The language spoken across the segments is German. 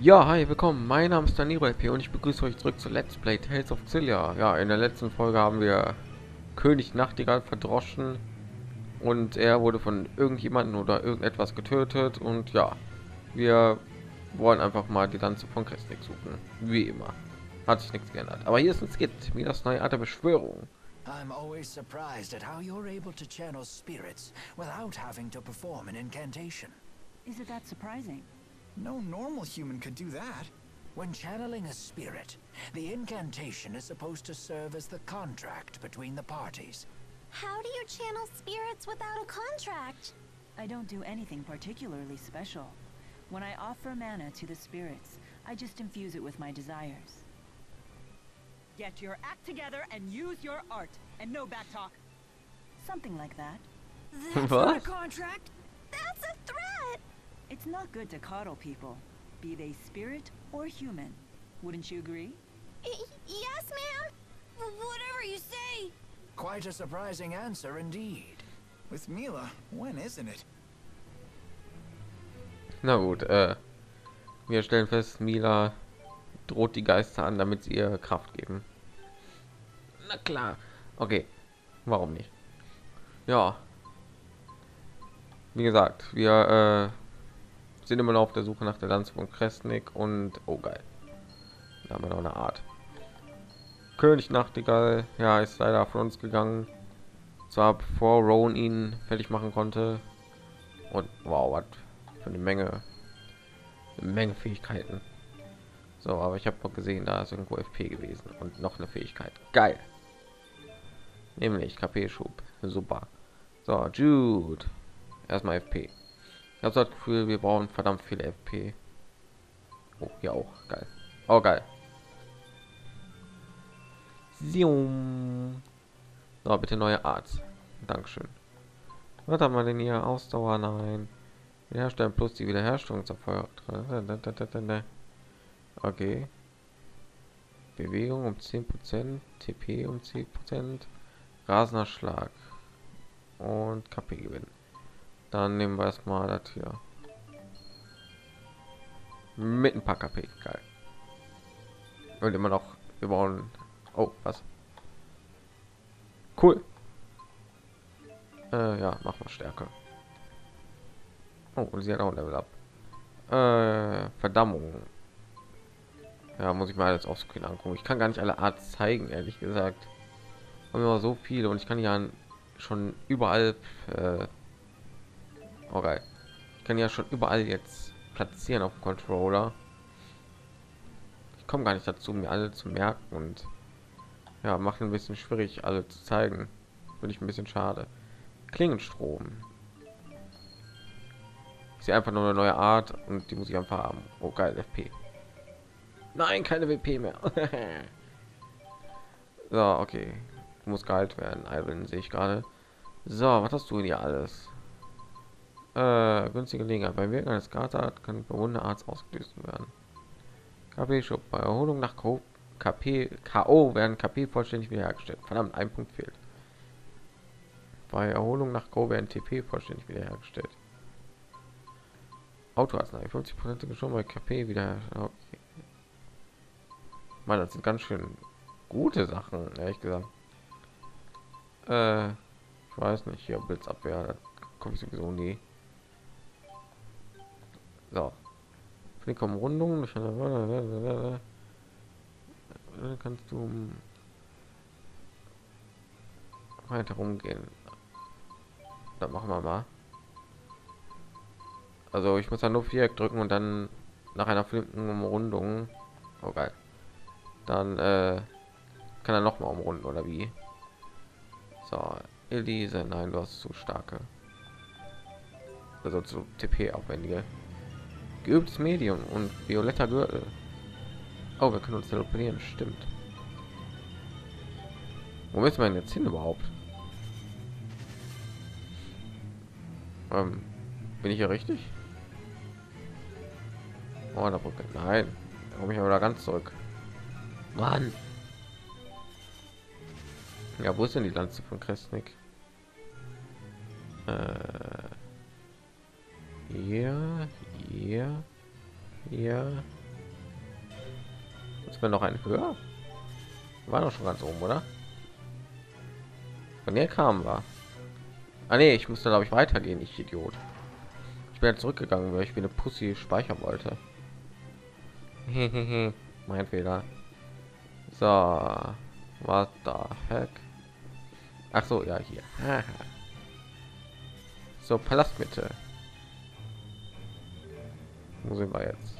Ja, hi, willkommen. Mein Name ist Daniel P. und ich begrüße euch zurück zu Let's Play Tales of Xillia. Ja, in der letzten Folge haben wir König Nachtigall verdroschen und er wurde von irgendjemanden oder irgendetwas getötet und ja, wir wollen einfach mal die Lanze von Kresnik suchen. Wie immer. Hat sich nichts geändert. Aber hier ist ein Skit, wie das neue Art der Beschwörung. I'm always surprised at how you're able to channel spirits without having to perform an incantation. Is it that surprising? No normal human could do that. When channeling a spirit, the incantation is supposed to serve as the contract between the parties. How do you channel spirits without a contract? I don't do anything particularly special. When I offer mana to the spirits, I just infuse it with my desires. Get your act together and use your art. And no back talk. Something like that. That's What? not a contract. That's a threat. It's not good to coddle people, be they spirit or human. Wouldn't you agree? Yes, ma'am. Whatever you say. Quite a surprising answer indeed. With Mila, when isn't it? Na gut, äh, wir stellen fest, Mila droht die Geister an, damit sie ihr Kraft geben. Na klar. Okay, warum nicht? Ja. Wie gesagt, wir äh, sind immer noch auf der Suche nach der Lanze von Kresnik und oh geil. Da haben wir noch eine Art. König Nachtigall, ja, ist leider von uns gegangen. Zwar bevor Rowan ihn fertig machen konnte. Und wow, was für eine Menge, eine Menge Fähigkeiten. So, aber ich habe noch gesehen, da ist irgendwo FP gewesen und noch eine Fähigkeit. Geil. Nämlich KP-Schub. Super. So, Jude. Erstmal FP. Ich habe das Gefühl, wir brauchen verdammt viele FP. Oh, hier auch. Geil. Oh, geil. So, bitte neue Arzt. Dankeschön. Was haben wir denn hier? Ausdauer? Nein. Wiederherstellen plus die Wiederherstellungserfolg. Okay. Bewegung um 10%, TP um 10%, rasender Schlag und KP gewinnen. Dann nehmen wir erstmal das hier. Mit ein paar KP, geil. Und immer noch, wir brauchen. Oh, was? Cool. Äh, ja, mach mal stärker. Oh, und sie hat auch ein Level up. Äh, Verdammung. Ja, muss ich mal alles auf Screen angucken. Ich kann gar nicht alle Art zeigen, ehrlich gesagt. Haben immer so viele und ich kann ja schon überall. Äh, geil. Ich kann ja schon überall jetzt platzieren auf dem Controller. Ich komme gar nicht dazu, mir alle zu merken und ja, macht ein bisschen schwierig, alle zu zeigen. Finde ich ein bisschen schade. Klingenstrom. Ich sehe einfach nur eine neue Art und die muss ich einfach haben. Oh geil, FP. Nein, keine WP mehr. so, okay. Muss geheilt werden. Ivan sehe ich gerade. So, was hast du hier alles? Äh, günstige Gelegenheit. Bei Wirken eines Kater kann bewunderte Arzt ausgelöst werden. KP Schub. Bei Erholung nach Ko KP KO werden KP vollständig wiederhergestellt. Verdammt, ein Punkt fehlt. Bei Erholung nach Go werden TP vollständig wiederhergestellt. Autoarznei 50 Prozent schon bei KP wieder. Okay. Mann, das sind ganz schön gute Sachen, ehrlich gesagt. Äh, ich weiß nicht, hier Blitzabwehr, da komme ich sowieso nie. So. Flick um Rundung, kannst du weiter rumgehen. Dann machen wir mal. Also ich muss dann nur Viereck drücken und dann nach einer flinken Umrundung. Oh geil. Dann äh, kann er noch mal umrunden oder wie? So, Elise, nein, du hast zu starke. Also zu TP aufwendige. Geübtes Medium und violetter Gürtel. Oh, wir können uns teleportieren, stimmt. Wo müssen wir denn jetzt hin überhaupt? Ähm, bin ich hier richtig? Oh, der Brücke. Nein. Da komme ich aber da ganz zurück. Mann. Ja, wo ist denn die Lanze von Kresnik? Äh, hier, hier, hier, Jetzt wir noch ein höher. Wir waren doch schon ganz oben, oder? Von hier kamen wir. Ah nee, ich musste glaube ich weitergehen, ich Idiot. Ich bin zurückgegangen, weil ich wie eine Pussy speichern wollte. mein Fehler. So, was da heck? Ach so, ja hier. so Palastmitte. Wo sind wir jetzt?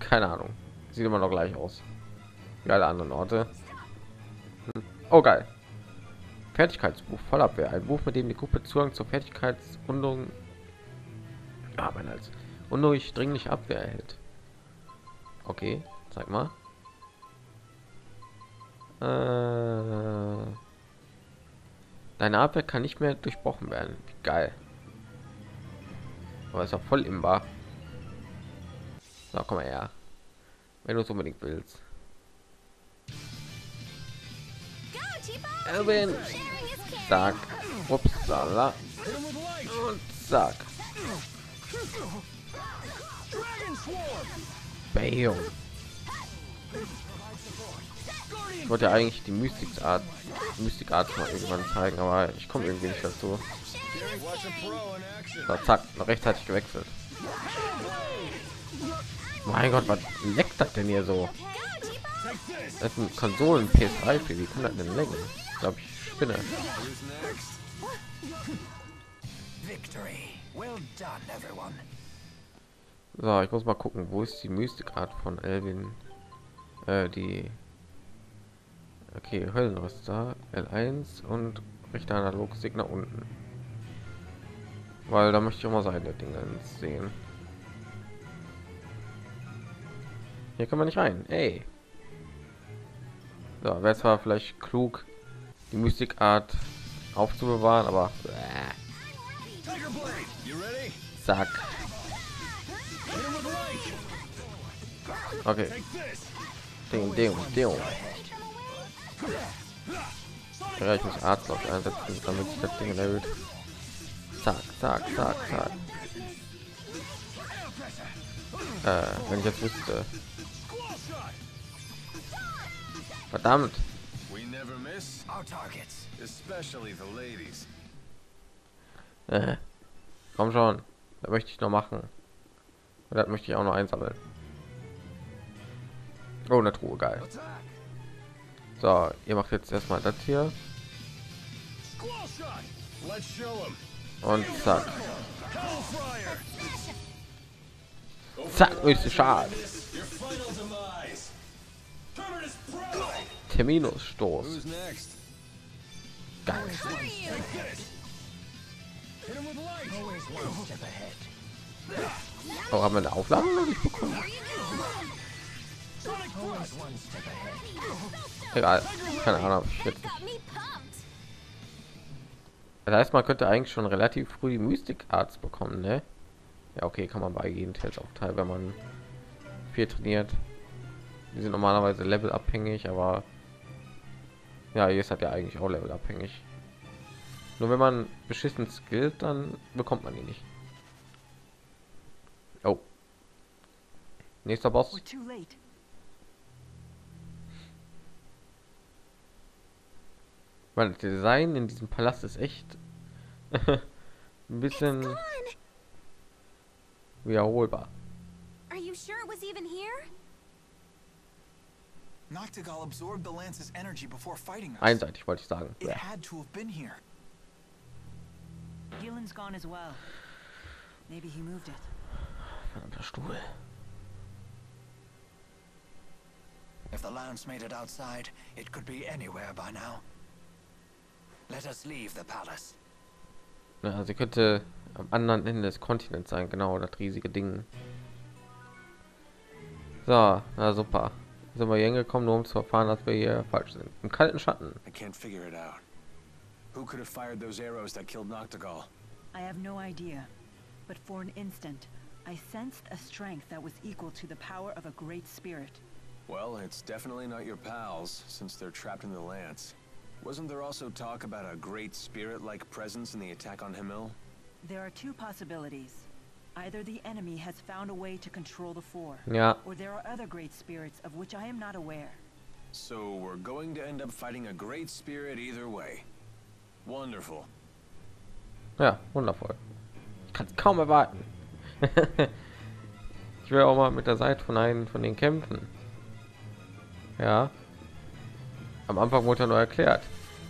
Keine Ahnung. Sieht immer noch gleich aus. Wie alle anderen Orte. Hm. Oh geil. Fertigkeitsbuch Vollabwehr. Ein Buch, mit dem die Gruppe Zugang zur Fertigkeitsrundung ja, mein als undurchdringliche Abwehr erhält. Okay, zeig mal. Äh, deine Abwehr kann nicht mehr durchbrochen werden. Geil. Aber ist ja voll imbar. So, komm mal her. Wenn du es unbedingt willst. Elvin. Zack. Upsala. Und zack. Bam. Ich wollte ja eigentlich die Mystikart, Mystikart mal irgendwann zeigen, aber ich komme irgendwie nicht dazu. So, zack, noch rechtzeitig gewechselt. Mein Gott, was leckt das denn hier so? Das ist ein Konsolen PS3 für wie kann das denn lecken? Glaube ich spinne. So, ich muss mal gucken, wo ist die Mystikart von Elvin? Äh, die Okay, Höllenrüster L1 und rechter analog Stick nach unten. Weil da möchte ich mal seine Dinge sehen. Hier kann man nicht rein. Ey. So, wäre zwar vielleicht klug, die Mystikart aufzubewahren, aber äh. Zack. Okay. Ding, ding, ding. Ja, ich muss Arztlauf einsetzen, damit sich das Ding erhöht. Zack, zack, zack, zack. Äh, wenn ich jetzt wüsste. Verdammt. Äh, komm schon. Da möchte ich noch machen. Und das möchte ich auch noch einsammeln. Oh, eine Truhe, geil. So, ihr macht jetzt erstmal das hier. Und zack. Zack, ist Schad. Terminus Stoß. Geil. Oh, haben wir eine nicht bekommen? Egal, keine Ahnung. Das heißt, man könnte eigentlich schon relativ früh die Mystik Arts bekommen, ne? Ja, okay, kann man bei jedem Tales auch teil, wenn man viel trainiert. Die sind normalerweise Level abhängig, aber ja, ist halt ja eigentlich auch Level abhängig. Nur wenn man beschissen skillt, dann bekommt man ihn nicht. Oh. Nächster Boss. Weil das Design in diesem Palast ist echt ein bisschen wiederholbar. Are you sure it was even here? Noctigal absorbed the lance's energy before fighting us. Einseitig wollte ich sagen. It had to have been here. Gillen's gone as well. Maybe he moved it. Verdammter Stuhl. If the lance made it outside, it could be anywhere by now. Let us leave the palace. Ja, sie könnte am anderen Ende des Kontinents sein, genau, das riesige Ding. So, na super. Sind wir hier hingekommen, nur um zu erfahren, dass wir hier falsch sind. Im kalten Schatten. I can't figure it out. Who could have fired those arrows that killed Noctigal? I have no idea. But for an instant, I sensed a strength that was equal to the power of a great spirit. Well, it's definitely not your pals, since they're trapped in the Lance. Wasn't there also talk about a great spirit-like presence in the attack on Hemil? There are two possibilities. Either the enemy has found a way to control the four, Ja, or there are other great spirits of which I am not aware. So we're going to end up fighting a great spirit either way. Wonderful. ja, wundervoll. Ich kann es kaum erwarten. ich will auch mal mit der Seite von einem von den Kämpfen. Ja. Am Anfang wurde ja nur erklärt.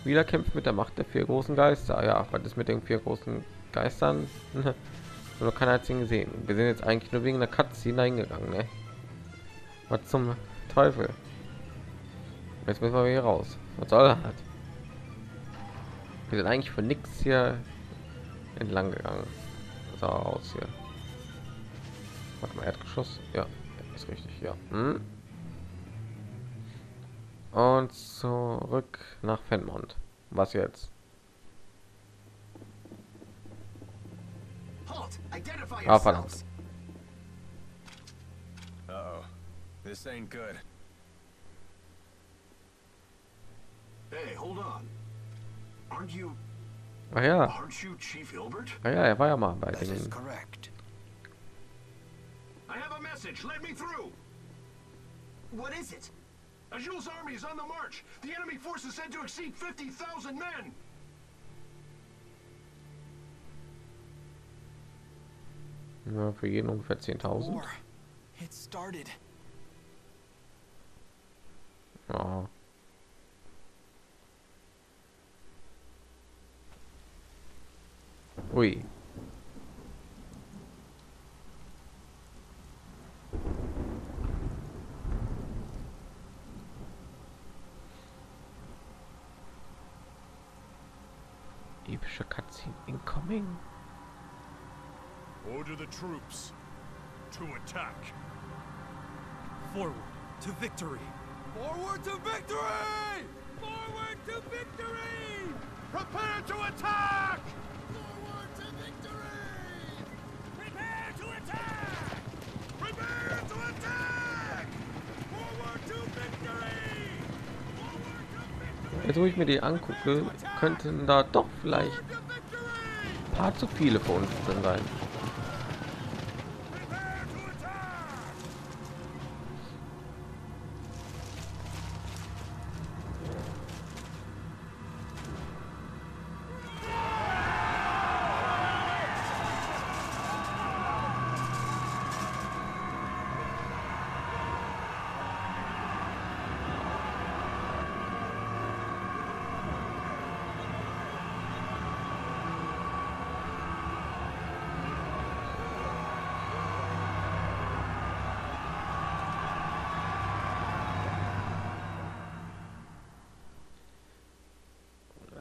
Wieder kämpft mit der Macht der vier großen Geister. Ja, was ist mit den vier großen Geistern? Nur keiner hat ihn gesehen. Wir sind jetzt eigentlich nur wegen der Katze hineingegangen, ne? Was zum Teufel? Jetzt müssen wir hier raus. Was soll das? Wir sind eigentlich für nichts hier entlang gegangen. So aus hier. Warte mal, Erdgeschoss. Ja, ist richtig. Ja. Hm. Und zurück nach Fenmont. Was jetzt? Halt! Identify Ah, verdammt. yourselves! Uh-oh. This ain't good. Hey, hold on. Aren't you... Ach ja, Aren't you Chief Hilbert? ah ja, er war ja mal bei That is den. correct. I have a message. Let me through. What is it? Ajul's army is on the march. The enemy force is said to exceed 50,000 men. Ja, für jeden ungefähr 10.000. War. It started. Ja. Ui. Epische Cutscene incoming. Order the troops to attack. Forward to victory. Forward to victory! Forward to victory! Prepare to attack! Jetzt wo ich mir die angucke, könnten da doch vielleicht ein paar zu viele von uns drin sein.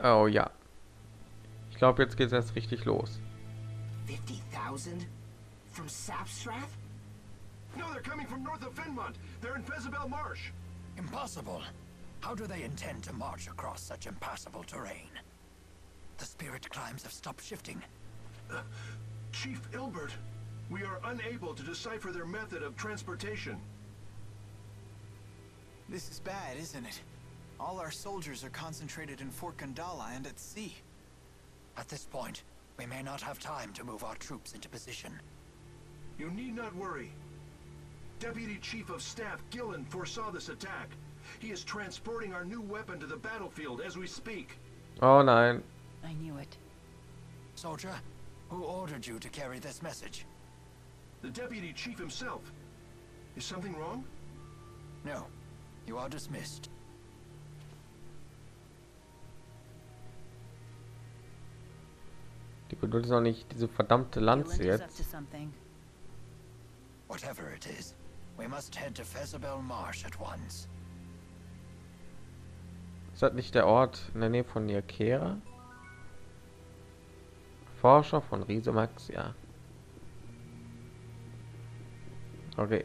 Oh ja. Ich glaube, jetzt geht es erst richtig los. 50,000? From Sapstrath? No, they're coming from north of Finmont. They're in Fezabel Marsh. Impossible. How do they intend to march across such impassable terrain? The spirit climbs have stopped shifting. Uh, Chief Ilbert, we are unable to decipher their method of transportation. This is bad, isn't it? All our soldiers are concentrated in Fort Gandala and at sea. At this point, we may not have time to move our troops into position. You need not worry. Deputy Chief of Staff Gillen foresaw this attack. He is transporting our new weapon to the battlefield as we speak. Oh nein. I knew it. Soldier, who ordered you to carry this message? The Deputy Chief himself. Is something wrong? No. You are dismissed. Die benutzt noch nicht diese verdammte Lanze jetzt. Whatever it is, we must head to Fezabel Marsh at once. Ist das nicht der Ort in der Nähe von Nierkera? Forscher von Riesomax, ja. Okay.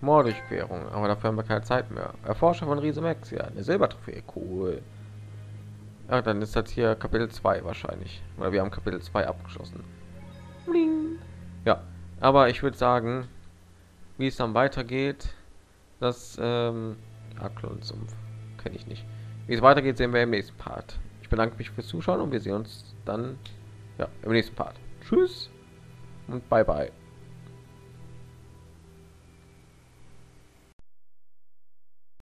Morddurchquerung, aber dafür haben wir keine Zeit mehr. Erforscher von Riesomax, ja. Eine Silbertrophäe, cool. Ja, dann ist das hier Kapitel 2 wahrscheinlich. Oder wir haben Kapitel 2 abgeschlossen. Bling. Ja, aber ich würde sagen, wie es dann weitergeht, das ähm, Aklon-Sumpf kenne ich nicht. Wie es weitergeht, sehen wir im nächsten Part. Ich bedanke mich fürs Zuschauen und wir sehen uns dann ja, im nächsten Part. Tschüss. und bye bye.